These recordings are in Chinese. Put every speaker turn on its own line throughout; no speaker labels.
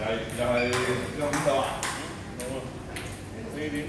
来来，用手啊，
这一点。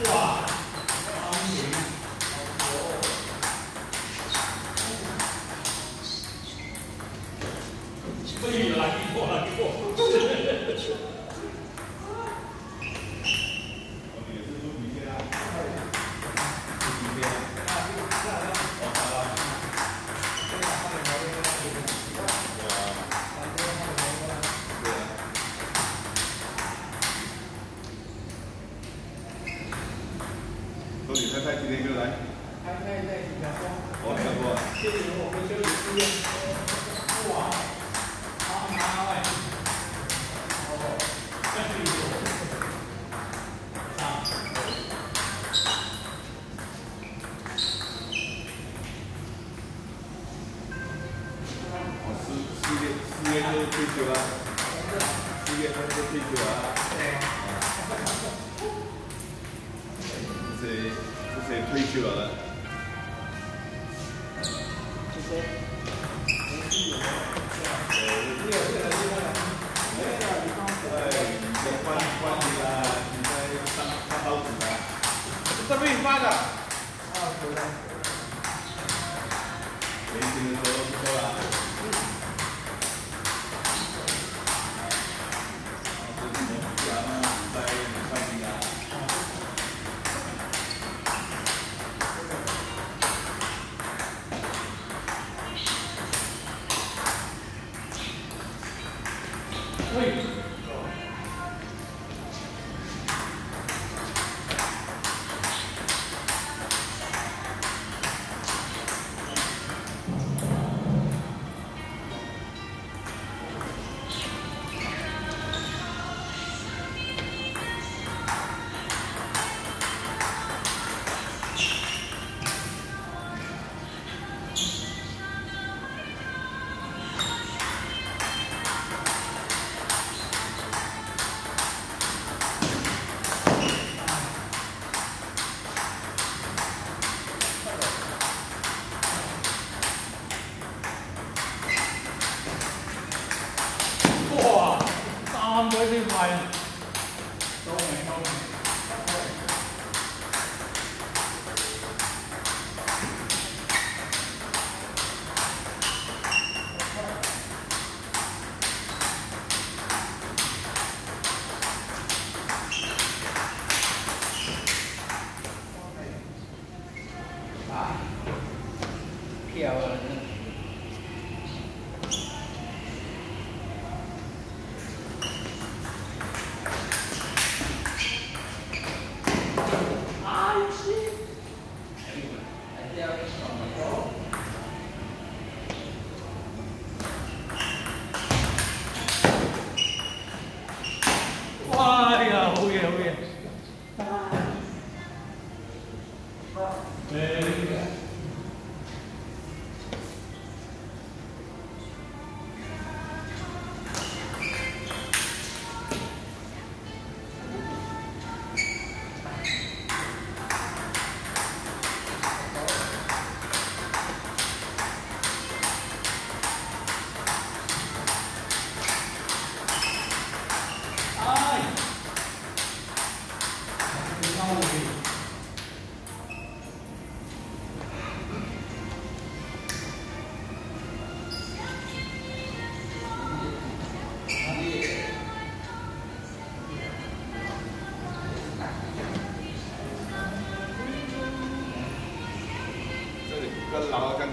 太
推挙は
谢我们休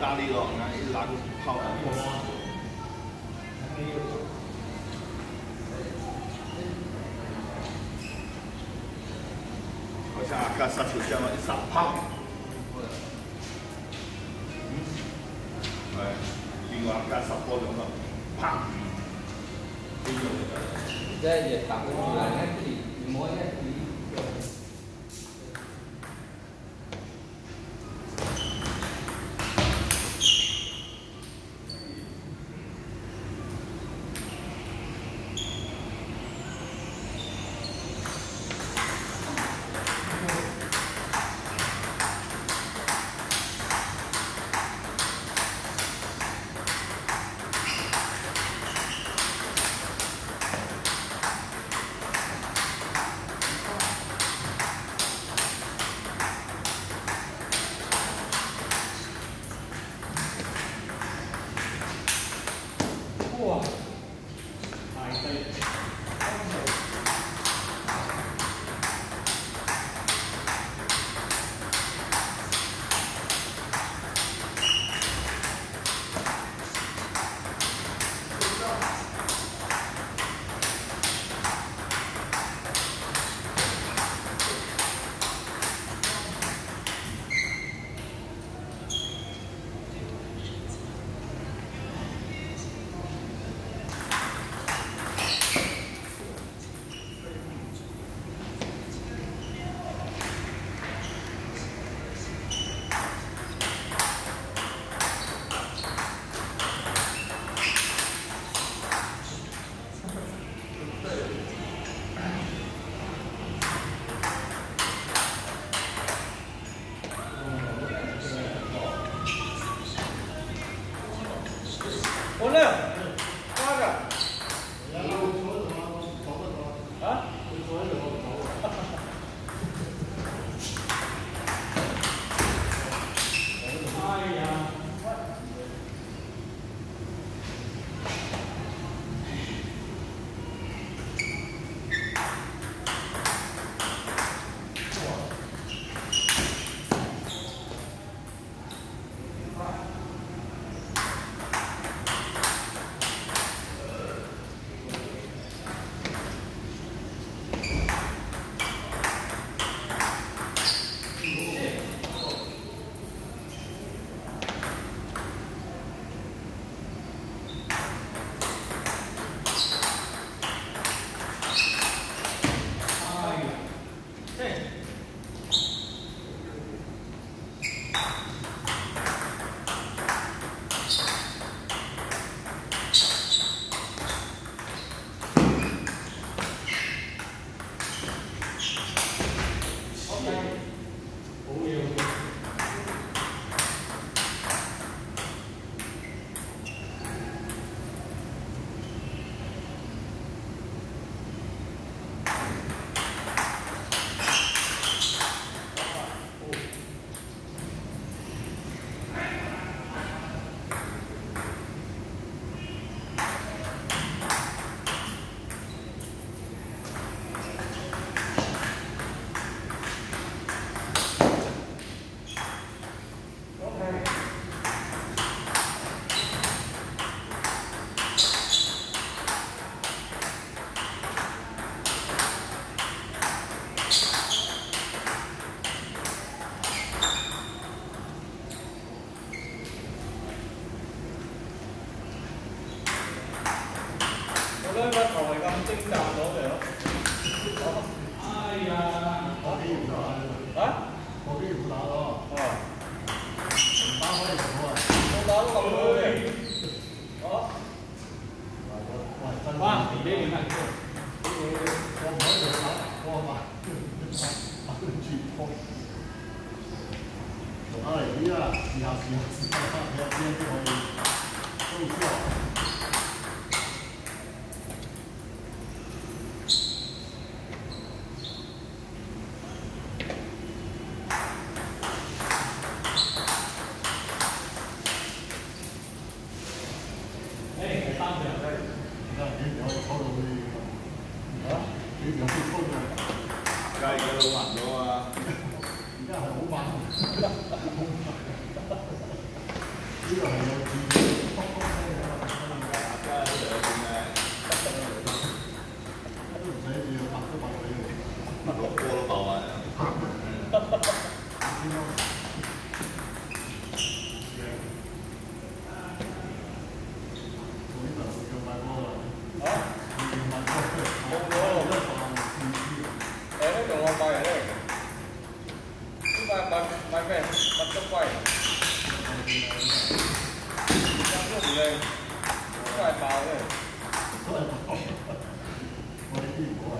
大力咯，那一拉就跑了。好像阿卡杀球这样，一杀砰。哎，另外阿卡杀波什么？砰。这
也打不出来，你摸一下。
Wow.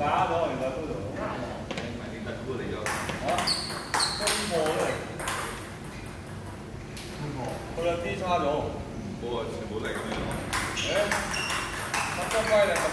cá rồi là tôi rồi
anh phải đi đặt cua để cho
đó không mổ rồi không là đi sao rồi không quay này nó không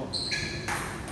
あっ。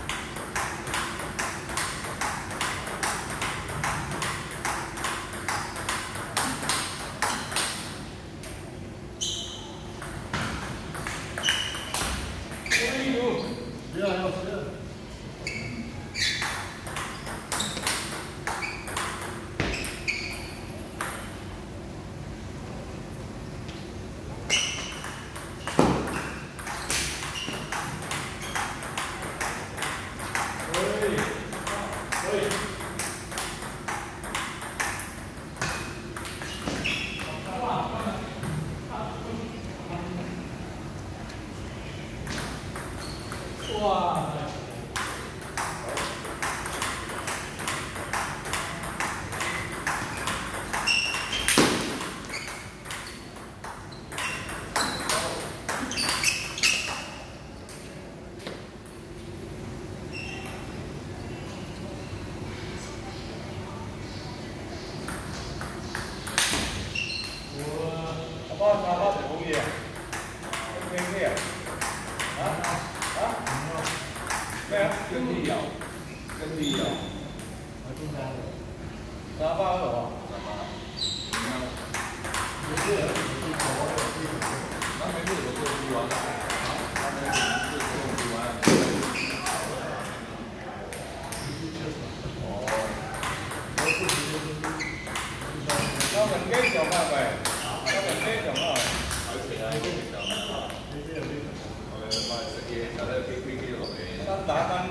啊，什
么？
咩啊？跟你
一样，跟你一样，
还中单的，
打八位哦。
打八，
没事，没
事我中一弯，没事。我不行，你中一弯，你中一弯，你中。
kita akan